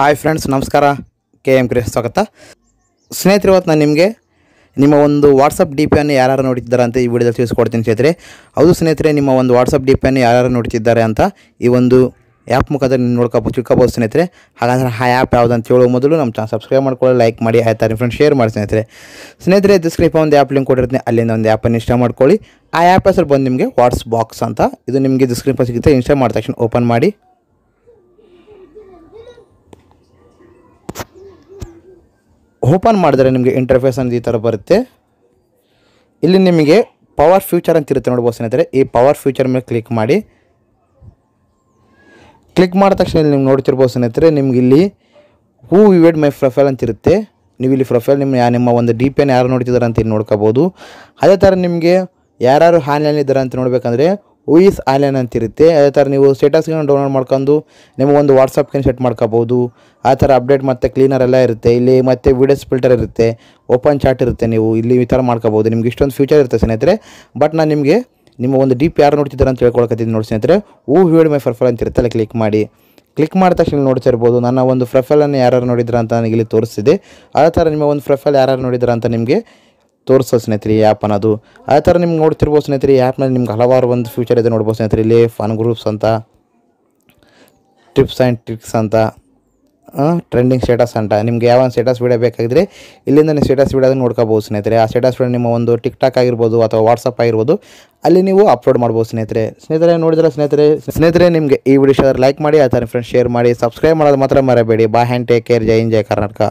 Hi friends, ನಮಸ್ಕಾರ. K M ಕ್ರಿ ಸ್ವಾಗತ. ಸ್ನೇಹಿತರು, ಇವತ್ತು ನಾನು ನಿಮಗೆ ನಿಮ್ಮ ಒಂದು ವಾಟ್ಸಪ್ ಡಿ ಪಿಯನ್ನು ಯಾರು ನೋಡ್ತಿದ್ದಾರೆ ಅಂತ ಈ ವಿಡಿಯೋದಲ್ಲಿ ತಿಳಿಸ್ಕೊಡ್ತೀನಿ ಸ್ನೇಹಿತರೆ. ಹೌದು ಸ್ನೇಹಿತರೆ, ನಿಮ್ಮ ಒಂದು ವಾಟ್ಸಪ್ ಡಿ ಪಿಯನ್ನು ಯಾರು ನೋಡ್ತಿದ್ದಾರೆ ಅಂತ ಈ ಒಂದು ಆ್ಯಪ್ ಮುಖಾಂತರ ನೀವು ನೋಡ್ಕೋಬೋದು ತಿಳ್ಕೊಬೋದು ಸ್ನೇಹಿತರೆ. ಹಾಗಾದ್ರೆ ಆ ಆ್ಯಪ್ ಯಾವುದು ಅಂತ ಹೇಳೋ ಮೊದಲು ನಮ್ಮ ಚಾನಲ್ ಸಬ್ಸ್ಕ್ರೈಬ್ ಮಾಡ್ಕೊಳ್ಳಿ ಲೈಕ್ ಮಾಡಿ, ಆಯ್ತಾ ನಿಮ್ಮ ಫ್ರೆಂಡ್ ಶೇರ್ ಮಾಡಿ ಸ್ನೇಹಿತರೆ. ಸ್ನೇಹಿತರೆ ಡಿಸ್ಕ್ರಿಪ್ಷನ್ ಒಂದು ಆ್ಯಪ್ ಲಿಂಕ್ ಕೊಟ್ಟಿರ್ತೀನಿ. ಅಲ್ಲಿಂದ ಒಂದು ಆ್ಯಪನ್ನು ಇನ್ಸ್ಟಾಲ್ ಮಾಡ್ಕೊಳ್ಳಿ. ಆ ಆ್ಯಪ್ ಹೆಸರು ಬಂದು ನಿಮಗೆ ವಾಟ್ಸ್ ಬಾಕ್ಸ್ ಅಂತ. ಇದು ನಿಮಗೆ ಡಿಸ್ಕ್ರಿಪ್ಷನ್ ಸಿಗುತ್ತೆ. ಇನ್ಸ್ಟಾಲ್ ಮಾಡಿದ ತಕ್ಷಣ ಓಪನ್ ಮಾಡಿ. ಓಪನ್ ಮಾಡಿದರೆ ನಿಮಗೆ ಇಂಟರ್ಫೇಸ್ ಅನ್ನೋದು ಈ ಥರ ಬರುತ್ತೆ. ಇಲ್ಲಿ ನಿಮಗೆ ಪವರ್ ಫ್ಯೂಚರ್ ಅಂತ ಇರುತ್ತೆ ನೋಡ್ಬೋದು ಸ್ನೇಹಿತರೆ. ಈ ಪವರ್ ಫ್ಯೂಚರ್ ಮೇಲೆ ಕ್ಲಿಕ್ ಮಾಡಿ. ಕ್ಲಿಕ್ ಮಾಡಿದ ತಕ್ಷಣ ಇಲ್ಲಿ ನೀವು ನೋಡ್ತಿರ್ಬೋದು ಸ್ನೇಹಿತರೆ, ನಿಮ್ಗೆ ಇಲ್ಲಿ ಹೂ ವಿವೇಡ್ ಮೈ ಪ್ರೊಫೈಲ್ ಅಂತಿರುತ್ತೆ ನೀವು ಇಲ್ಲಿ ಪ್ರೊಫೈಲ್ ನಿಮ್ಮ ನಿಮ್ಮ ಒಂದು ಡಿ ಪಿ ಯಾರು ನೋಡ್ತಿದ್ದಾರೆ ಅಂತ ಇಲ್ಲಿ ನೋಡ್ಕೋಬೋದು. ಅದೇ ಥರ ನಿಮಗೆ ಯಾರ್ಯಾರು ಆನ್ಲೈನ್ ಇದ್ದಾರೆ ಅಂತ ನೋಡಬೇಕಂದ್ರೆ ಆಲೆನ್ ಆನ್ಲೈನ್ ಅಂತ ಇರುತ್ತೆ ಅದೇ ಥರ ನೀವು ಸ್ಟೇಟಸ್ಗೆ ಡೌನ್ಲೋಡ್ ಮಾಡ್ಕೊಂಡು ನಿಮಗೊಂದು ವಾಟ್ಸಪ್ಗೆ ಸೆಟ್ ಮಾಡ್ಕೋಬೋದು ಆ ಥರ ಅಪ್ಡೇಟ್ ಮತ್ತು ಕ್ಲೀನರ್ ಎಲ್ಲ ಇರುತ್ತೆ. ಇಲ್ಲಿ ಮತ್ತು ವೀಡಿಯೋಸ್ ಫಿಲ್ಟರ್ ಇರುತ್ತೆ. ಓಪನ್ ಚಾಟ್ ಇರುತ್ತೆ ನೀವು. ಇಲ್ಲಿ ಈ ಥರ ಮಾಡ್ಕೋಬೋದು ನಿಮ್ಗೆ ಇಷ್ಟೊಂದು ಫ್ಯೂಚರ್ ಇರುತ್ತೆ ಸ್ನೇಹಿತರೆ. ಬಟ್ ನಾನು ನಿಮಗೆ ನಿಮ್ಮ ಒಂದು ಡಿ ಪಿ ಯಾರು ನೋಡ್ತಿದ್ದಾರೆ ಅಂತ ಹೇಳ್ಕೊಳಕತ್ತಿದ್ದೀನಿ ನೋಡಿ ಸ್ನೇಹಿತರೆ. ಹೂ ವೀಡ್ ಮೈ ಪ್ರೊಫೈಲ್ ಅಂತ ಇರುತ್ತೆ ಅಲ್ಲಿ ಕ್ಲಿಕ್ ಮಾಡಿ. ಕ್ಲಿಕ್ ಮಾಡಿದ ತಕ್ಷಣ ನೋಡ್ತಾ ಇರ್ಬೋದು. ನನ್ನ ಒಂದು ಪ್ರೊಫೈಲನ್ನು ಯಾರು ನೋಡಿದ್ರ ಅಂತ ನನಗೆ ಇಲ್ಲಿ ತೋರಿಸ್ತಿದೆ. ಆ ಥರ ನಿಮ್ಮ ಒಂದು ಪ್ರೊಫೈಲ್ ಯಾರು ನೋಡಿದ್ರ ಅಂತ ನಿಮಗೆ ತೋರಿಸೋ ಸ್ನೇಹಿತರೆ ಆ್ಯಪ್ ಅನ್ನೋದು ಅದೇ ಥರ ನಿಮ್ಗೆ ನೋಡ್ತಿರ್ಬೋದು ಸ್ನೇಹಿತರೆ ಈ ಆ್ಯಪ್ನಲ್ಲಿ ನಿಮ್ಗೆ ಹಲವಾರು ಒಂದು ಫ್ಯೂಚರ್ ಇದೆ ನೋಡ್ಬೋದು ಸ್ನೇಹಿತರೆ. ಇಲ್ಲಿ ಫನ್ ಗ್ರೂಪ್ಸ್ ಅಂತ ಟಿಪ್ಸ್ ಆ್ಯಂಡ್ ಟ್ರಿಕ್ಸ್ ಅಂತ ಟ್ರೆಂಡಿಂಗ್ ಸ್ಟೇಟಸ್ ಅಂತ. ನಿಮ್ಗೆ ಯಾವ ಒಂದು ಸ್ಟೇಟಸ್ ವೀಡಿಯೋ ಬೇಕಾಗಿದ್ರೆ ಇಲ್ಲಿಂದ ನೀವು ಸ್ಟೇಟಸ್ ವೀಡಿಯೋ ನೋಡ್ಕೋಬೋದು ಸ್ನೇಹಿತರೆ. ಆ ಸ್ಟೇಟಸ್ ವೀಡಿಯೋ ನಿಮ್ಮ ಒಂದು ಟಿಕ್ ಟಾಕ್ ಆಗಿರ್ಬೋದು ಅಥವಾ ವಾಟ್ಸಪ್ ಆಗಿರ್ಬೋದು, ಅಲ್ಲಿ ನೀವು ಅಪ್ಲೋಡ್ ಮಾಡ್ಬೋದು ಸ್ನೇಹಿತರೆ. ಸ್ನೇಹಿತರೆ, ನೋಡಿದ್ರೆ ಸ್ನೇಹಿತರೆ ಸ್ನೇಹಿತರೆ, ನಿಮಗೆ ಈ ವಿಡಿಯೋ ಲೈಕ್ ಮಾಡಿ, ಆ ಥರ ಫ್ರೆಂಡ್ಸ್ ಶೇರ್ ಮಾಡಿ ಸಬ್ಸ್ಕ್ರೈಬ್ ಮಾಡೋದು ಮಾತ್ರ ಮರಬೇಡಿ. ಬಾ ಹ್ಯಾಂಡ್ ಟೇಕ್ ಕೇರ್ ಜೈ ಇನ್ ಜೈ ಕರ್ನಾಟಕ.